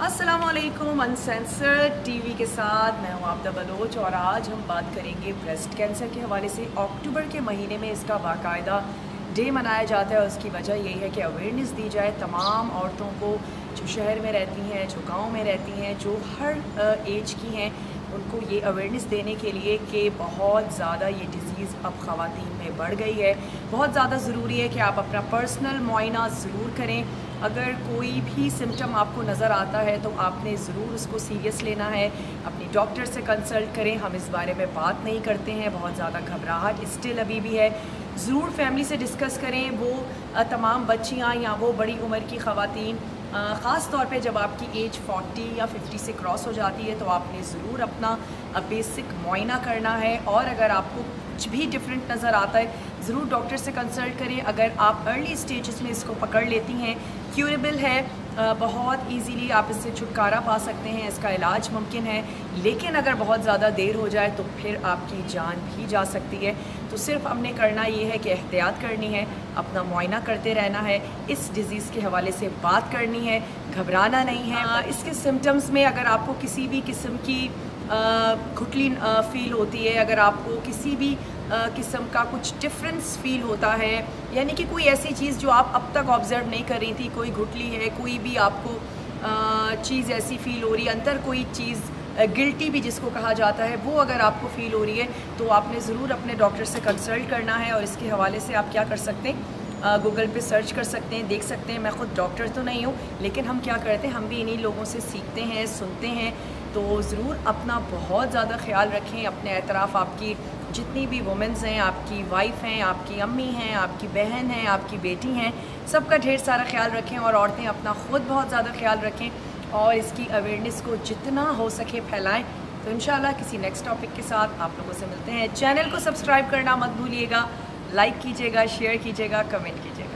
वालेकुम Uncensor TV के साथ मैं हूँ आपदा बलोच और आज हम बात करेंगे ब्रेस्ट कैंसर के हवाले से। अक्टूबर के महीने में इसका बाकायदा डे मनाया जाता है और उसकी वजह यही है कि अवेयरनेस दी जाए तमाम औरतों को जो शहर में रहती हैं, जो गाँव में रहती हैं, जो हर एज की हैं, उनको ये अवेयरनेस देने के लिए कि बहुत ज़्यादा ये डिज़ीज़ अब ख़वातीन में बढ़ गई है। बहुत ज़्यादा ज़रूरी है कि आप अपना पर्सनल मुआयना ज़रूर करें। अगर कोई भी सिम्टम आपको नज़र आता है तो आपने ज़रूर उसको सीरियस लेना है। अपनी डॉक्टर से कंसल्ट करें। हम इस बारे में बात नहीं करते हैं। बहुत ज़्यादा घबराहट स्टिल अभी भी है। ज़रूर फैमिली से डिस्कस करें। वो तमाम बच्चियाँ या वो बड़ी उम्र की ख़वातीन ख़ास तौर पे जब आपकी एज 40 या 50 से क्रॉस हो जाती है तो आपने ज़रूर अपना बेसिक मुआयना करना है। और अगर आपको कुछ भी डिफरेंट नज़र आता है, ज़रूर डॉक्टर से कंसल्ट करें। अगर आप अर्ली स्टेजेस में इसको पकड़ लेती हैं क्यूरेबल है बहुत इजीली आप इससे छुटकारा पा सकते हैं इसका इलाज मुमकिन है लेकिन अगर बहुत ज़्यादा देर हो जाए तो फिर आपकी जान भी जा सकती है। तो सिर्फ़ हमने करना ये है कि एहतियात करनी है अपना मुआयना करते रहना है इस डिज़ीज़ के हवाले से बात करनी है घबराना नहीं है। इसके सिम्टम्स में अगर आपको किसी भी किस्म की घुटली फील होती है। अगर आपको किसी भी किस्म का कुछ डिफरेंस फील होता है, यानी कि कोई ऐसी चीज़ जो आप अब तक ऑब्ज़र्व नहीं कर रही थी, कोई घुटली है, कोई भी आपको चीज़ ऐसी फील हो रही है, अंदर कोई चीज़ गिल्टी भी जिसको कहा जाता है, वो अगर आपको फील हो रही है तो आपने ज़रूर अपने डॉक्टर से कंसल्ट करना है और इसके हवाले से आप क्या कर सकते हैं। गूगल पे सर्च कर सकते हैं, देख सकते हैं। मैं ख़ुद डॉक्टर तो नहीं हूँ, लेकिन हम क्या करते हैं, हम भी इन्हीं लोगों से सीखते हैं, सुनते हैं। तो ज़रूर अपना बहुत ज़्यादा ख्याल रखें, अपने एतराफ़। आपकी जितनी भी वुमेंस हैं, आपकी वाइफ हैं, आपकी अम्मी हैं, आपकी बहन हैं, आपकी बेटी हैं, सबका ढेर सारा ख्याल रखें और औरतें अपना ख़ुद बहुत ज़्यादा ख्याल रखें और इसकी अवेयरनेस को जितना हो सके फैलाएँ। तो इन किसी नेक्स्ट टॉपिक के साथ आप लोगों से मिलते हैं। चैनल को सब्सक्राइब करना मत भूलिएगा। लाइक कीजिएगा शेयर कीजिएगा कमेंट कीजिएगा।